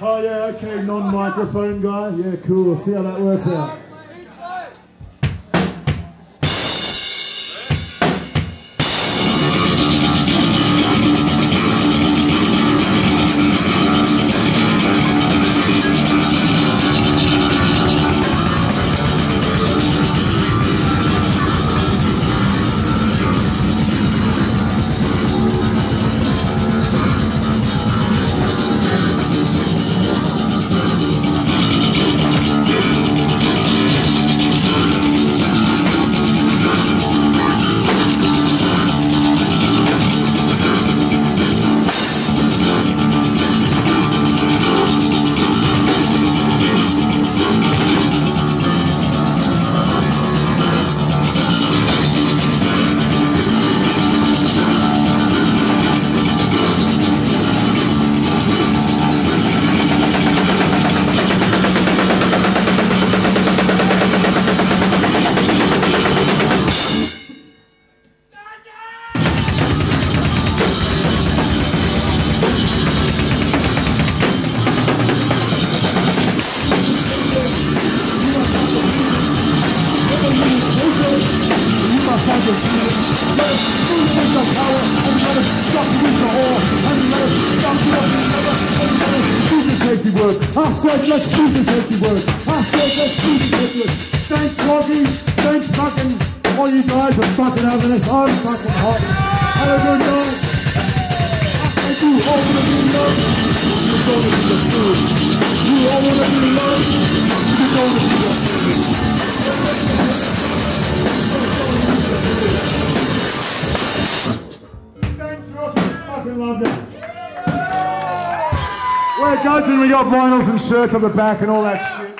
Oh yeah, okay, non-microphone guy. Yeah, cool. See how that works out. Safety work. I said, let's do the safety work. I said, let's do the safety work. Thanks, Rocky. Thanks, fucking, all you guys are fucking having this. I'm fucking hot. Have a good night. I do all want to be loved. You don't to be the food. You all want to be loved. Fucking love that. We're Gudgeon, we got vinyls and shirts on the back and all that shit.